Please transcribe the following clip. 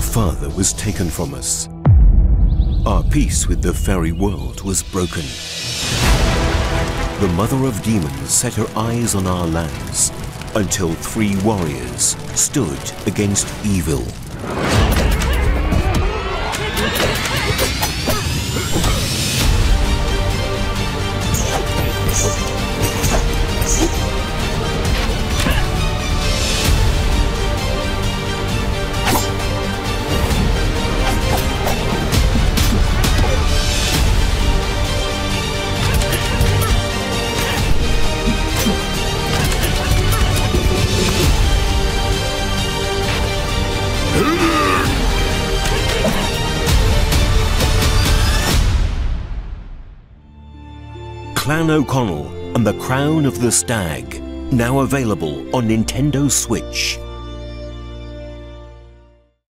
father was taken from us. Our peace with the fairy world was broken. The mother of demons set her eyes on our lands until three warriors stood against evil. Clan O'Conall and the Crown of the Stag, now available on Nintendo Switch.